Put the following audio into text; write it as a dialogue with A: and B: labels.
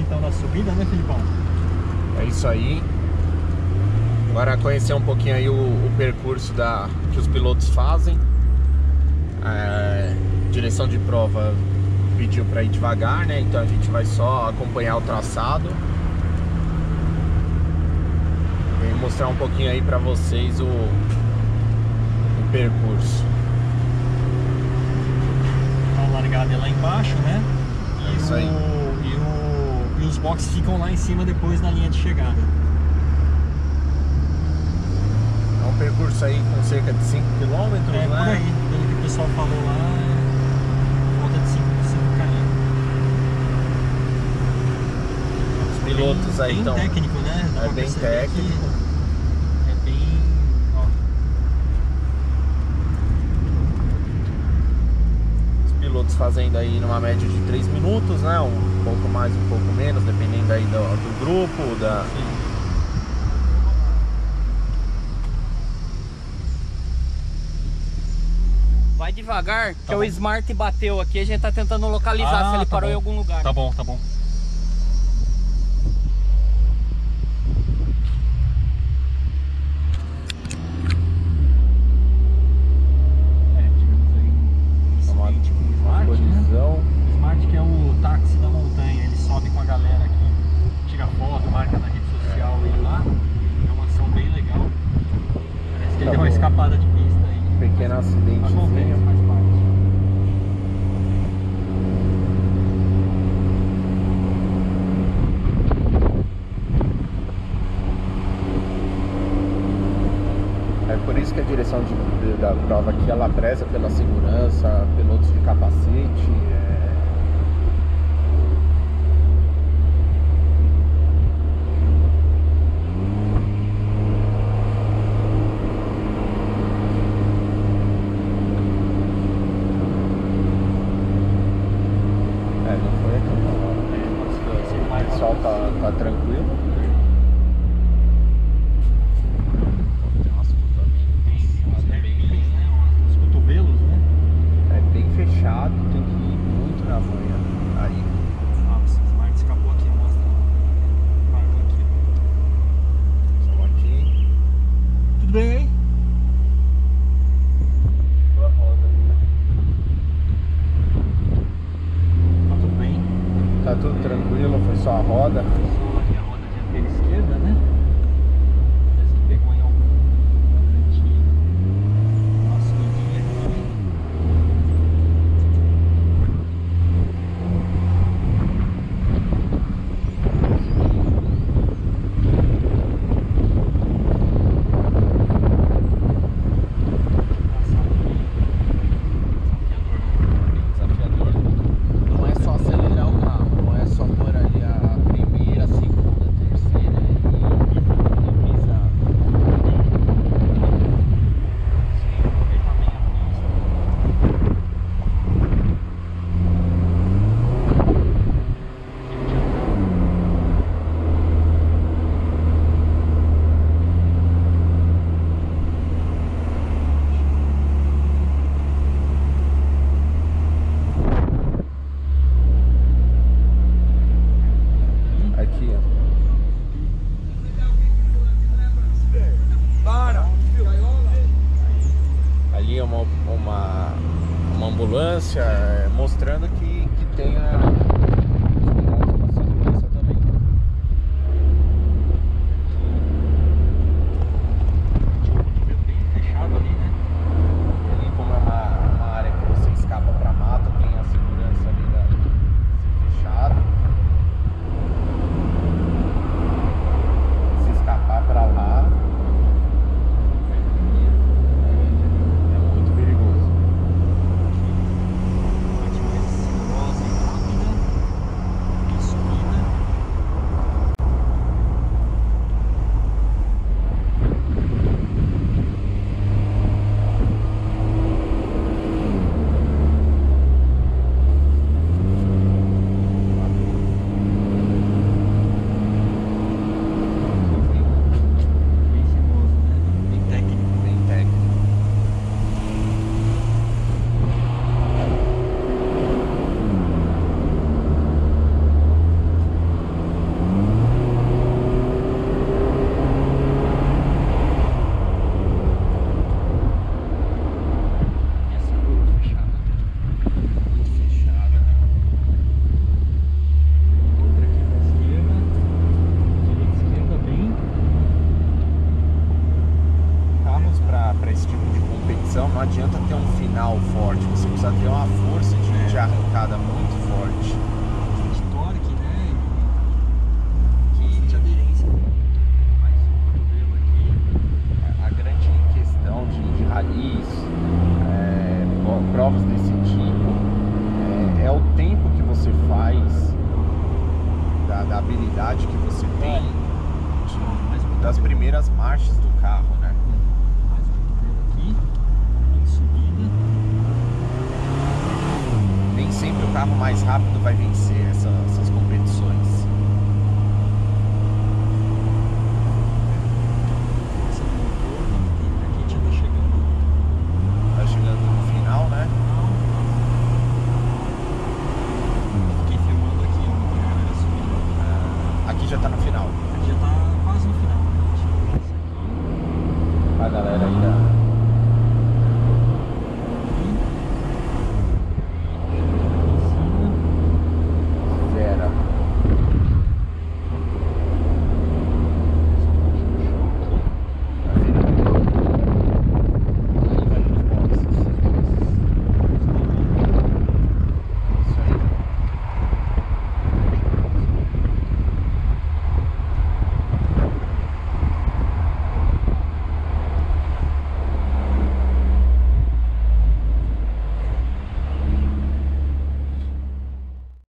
A: percurso então da subida, né, Filipão?
B: É isso aí. Agora conhecer um pouquinho aí o, o percurso da, que os pilotos fazem. É, direção de prova pediu para ir devagar, né? Então a gente vai só acompanhar o traçado. E mostrar um pouquinho aí para vocês o, o percurso.
A: A largada é lá embaixo, né?
B: É isso aí.
A: O, e, os boxes ficam lá em cima depois na linha de chegada.
B: É um percurso aí com cerca de 5 km,
A: É, por
B: né?
A: aí, pelo que o pessoal falou lá, é volta de 5 km.
B: Os pilotos aí
A: bem
B: estão.
A: técnico, né? Dá
B: É bem técnico.
A: que É bem. Ó,
B: Fazendo aí numa média de 3 minutos, né? Um pouco mais, um pouco menos, dependendo aí do, do grupo, da.
A: sim.
C: Vai devagar, que
A: Tá
C: o
A: bom.
C: Smart bateu aqui, a gente tá tentando localizar
A: Ah,
C: se ele
A: tá
C: parou
A: bom.
C: em algum lugar.
A: Tá bom, tá bom. É, tivemos aí um
B: Uma-
A: incidente com o Smart, né?
B: Colisão.
A: O Smart que é o táxi da montanha, ele sobe com a galera aqui, tira foto, marca na rede social ele lá. É uma ação bem legal. Parece que ele
B: Tá
A: deu uma
B: bom.
A: escapada de pista aí.
B: Pequeno
A: Acontece,
B: acidentezinho. É por isso que a direção de- de- da prova aqui ela preza pela segurança, pilotos de capacete. é, É, não foi aqui não.
A: É, pode ser
B: O
A: mais
B: pessoal tá, tá tranquilo. Nossa,
A: Bem, né? Os cotovelos, né?
B: É bem fechado, tem que ir muito na manhã. Aí.
A: Ah, o Smart escapou aqui, mostra. Parou aqui.
B: Só aqui.
A: Tudo bem aí?
B: Boa roda.
A: Tá tudo bem.
B: Tá foi só a roda
A: dianteira esquerda, né? Parece que pegou em algum cantinho. Nossa, escudinha aqui.
B: Desafiador. Não é só acelerar o carro, não é só pôr ali a primeira, a segunda, a terceira e, e pisar. Aqui, ó. Ali é uma, uma, ambulância é, mostrando que, que tem a os cuidados com a segurança também.
A: fechado ali, né?
B: Ali como é uma, uma área que você escapa pra mata, tem a segurança ali da ser fechado. Se escapar pra lá é muito perigoso.
A: Parte mais sinuosa e rápida.
B: competição não adianta ter um final forte, você precisa ter uma força de, de arrancada muito forte.
A: De torque, né?
B: Que
A: de aderência. Mais um cotovelo aqui.
B: a grande questão de, de ralis, é, pro- provas desse tipo, é, é o tempo que você faz, da, da habilidade que você tem de- das primeiras marchas do carro, Uh,